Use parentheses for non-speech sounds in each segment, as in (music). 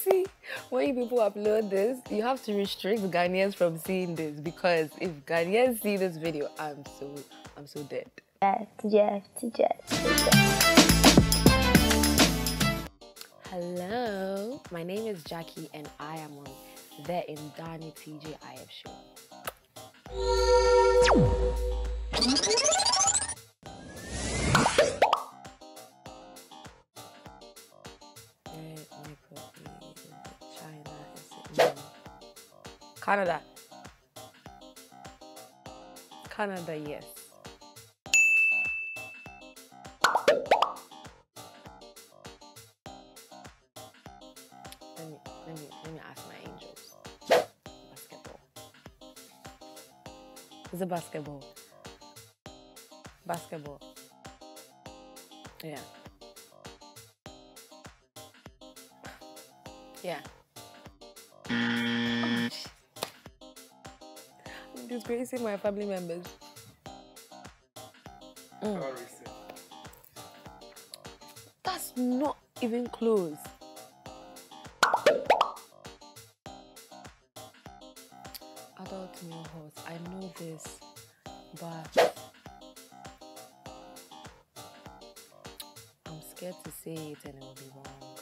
See, when you people upload this, you have to restrict Ghanaians from seeing this because if Ghanaians see this video, I'm so I'm so dead. Jeff, Jeff, Jeff. Hello, my name is Gyakie and I am on the Ndani TGIF show. Canada. Canada, yes. Let me let me let me ask my angels. Basketball. Basketball? Basketball. Yeah. Yeah. Disgracing my family members. Mm. That's not even close. Adult male horse. I know this, but I'm scared to say it and it will be wrong.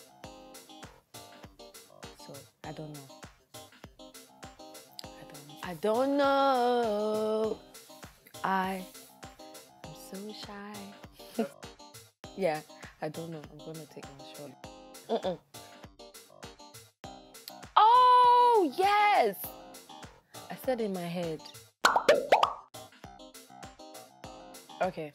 So I don't know. I don't. Know. I am so shy. (laughs) yeah, I don't know. I'm gonna take my shot. Mm-mm. Oh yes! I said in my head. Okay.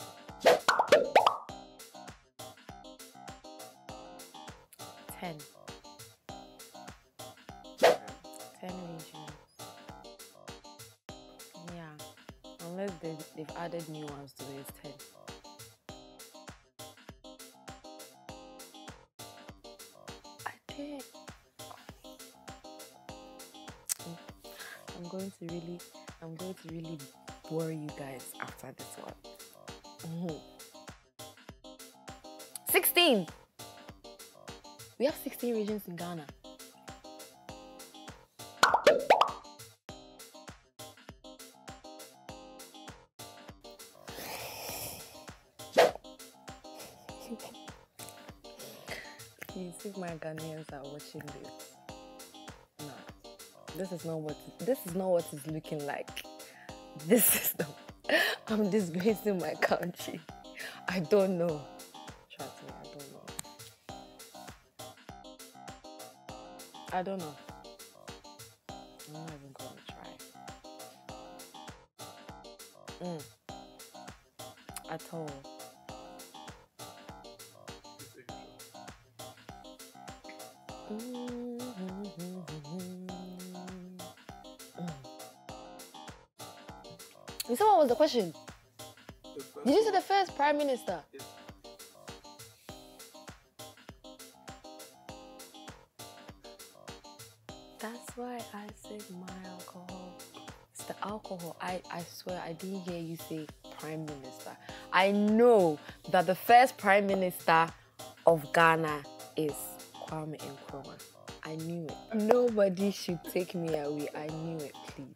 Ten they, they've added new ones to this ten. I did. I'm going to really, I'm going to really bore you guys after this one. Mhm. 16! We have 16 regions in Ghana. Please, if my Ghanaians are watching this, no, this is not what this is not what it's looking like. This is the (laughs) I'm disgracing my country. I don't know. Trust me, I don't know. I don't know. I'm not even going to try. Mm. At all. You said what was the question? Did you say the first prime minister? That's why I said my alcohol. It's the alcohol. I, I swear I didn't hear you say prime minister. I know that the first prime minister of Ghana is Kwame Nkrumah. I knew it. Nobody should take me away. I knew it, please.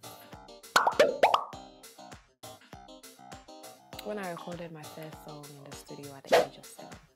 When I recorded my first song in the studio at the age of seven.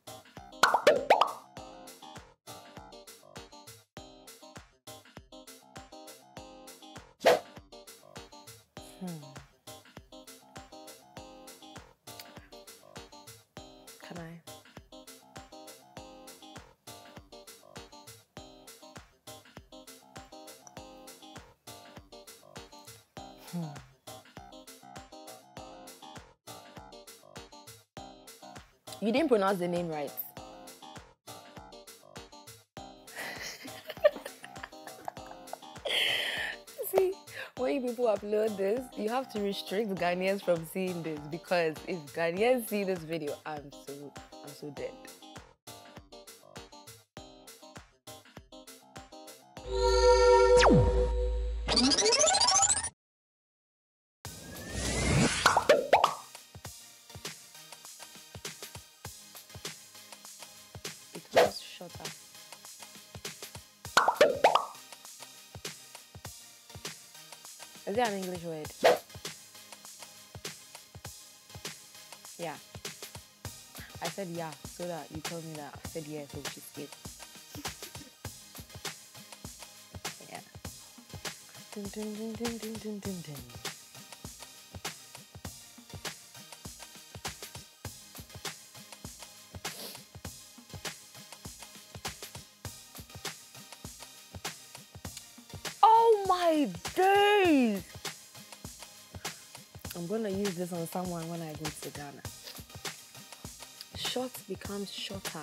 Hmm. You didn't pronounce the name right. (laughs) See, when you people upload this, you have to restrict Ghanaians from seeing this because if Ghanaians see this video, I'm so I'm so dead. Is it an English word? Yeah. I said yeah, so that you told me that I said yes, so which is good. (laughs) yeah. Dun, dun, dun, Oh my days! I'm gonna use this on someone when I go to Ghana. Short becomes shorter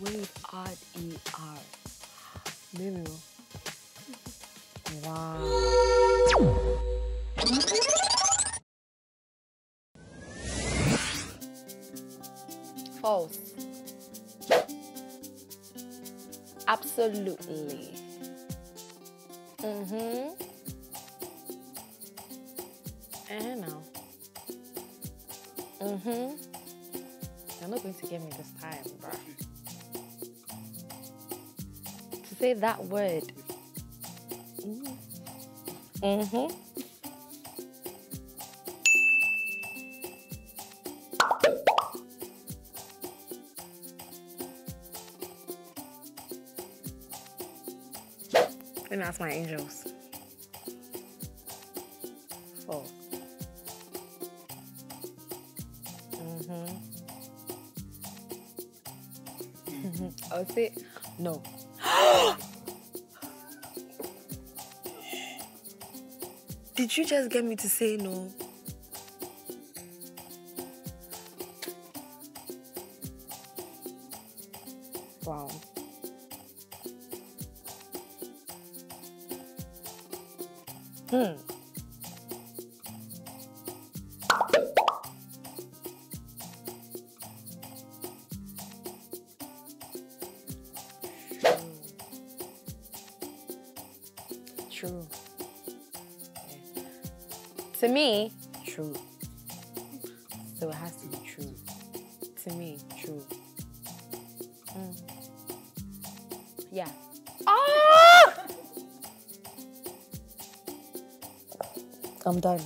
when you add ER. Maybe. Wow. False. Absolutely. Mm-hmm. Uh-huh now. Mm-hmm. You're not going to get me this time, bruh. To say that word. Mm-hmm. Mm-hmm. Let me ask my angels. Four. Mm-hmm. (laughs) I'll say no. (gasps) Did you just get me to say no? Wow. Hmm. True. To me, true. So it has to be true. To me, true. Mm. Yeah. Ah! I'm done.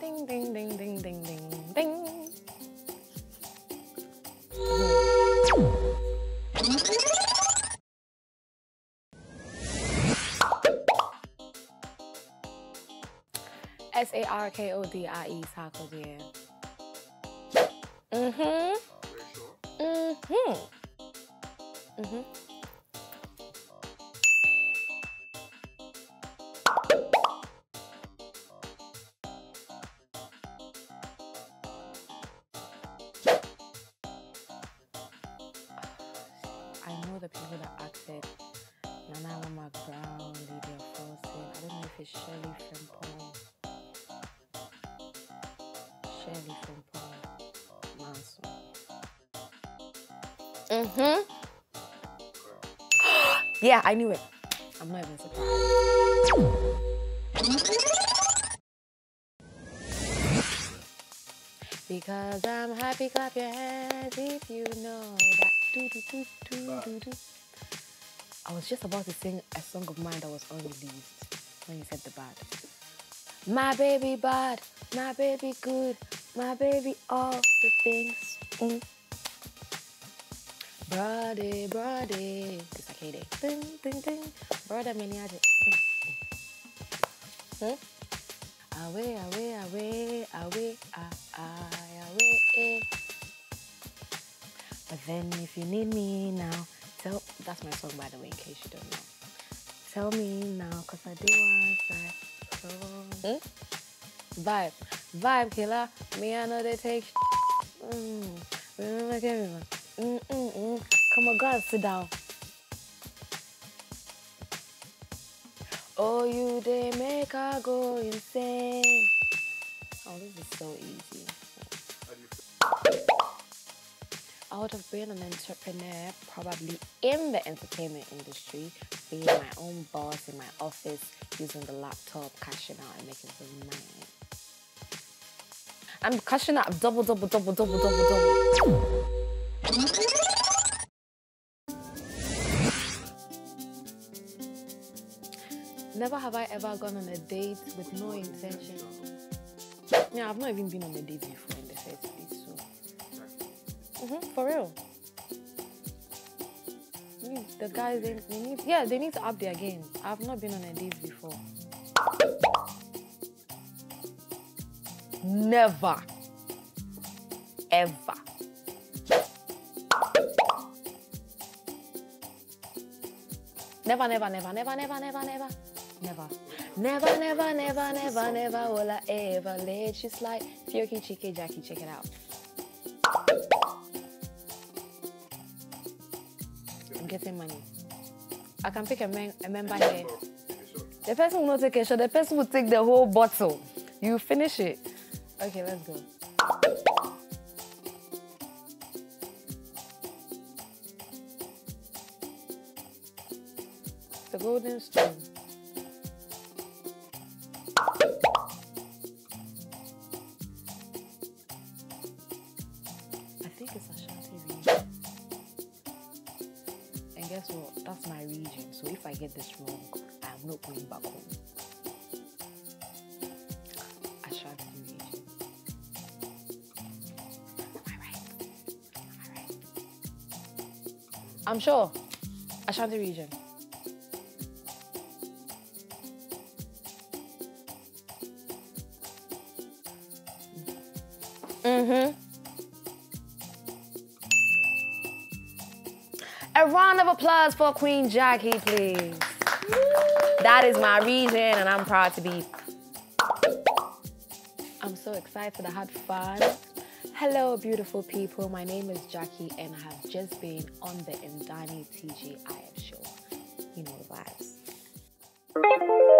Ding ding ding ding ding ding ding. S A R K O D I E Sarkodie. Mhm. Mhm. Mhm. I Shirley Frimpong Manso. Mm-hmm. yeah, I knew it. I'm not even surprised. Because I'm happy, clap your hands if you know that. Do, do, do, do. I was just about to sing a song of mine that was unreleased when you said the bad. My baby bad, my baby good, my baby all the things. Mm. Brody, brody, this I can't ding, ding, ding. Brother, other. Hmm? Away, away, away, away, ah, ah, away. eh. But then if you need me now, tell that's my song by the way, in case you don't know. Tell me now, cause I do want that. Hmm? Vibe, vibe killer. Me I know they take. Mm. Remember, me. Mm mm mm. Come on, and sit down. Oh, you they make her go insane. Oh, this is so easy. I would have been an entrepreneur, probably in the entertainment industry, being my own boss in my office, using the laptop, cashing out and making some money. I'm cashing out double, double, double, double, double, double. Never have I ever gone on a date with no intention. Yeah, I've not even been on a date before so. hmm for real. Mm, The guys, they, they need, yeah, they need to up their game. I've not been on a date before. Never. Ever. Never, never, never, never, never, never, never, never. Never, never, never, never, never will I ever let you slide. Fioki Chike Gyakie, check it out. Getting money. I can pick a, men- a member here. The person will not take a shot, the person will take the whole bottle. You finish it. Okay, let's go. The golden spoon. I this wrong, I'm not going back home. Am I right? Am I right? I'm sure. Ashanti region. Mm-hmm. A round of applause for Queen Gyakie, please. That is my region, and I'm proud to be. I'm so excited. I had fun. Hello, beautiful people. My name is Gyakie, and I have just been on the Ndani TGIF show. You know the vibes.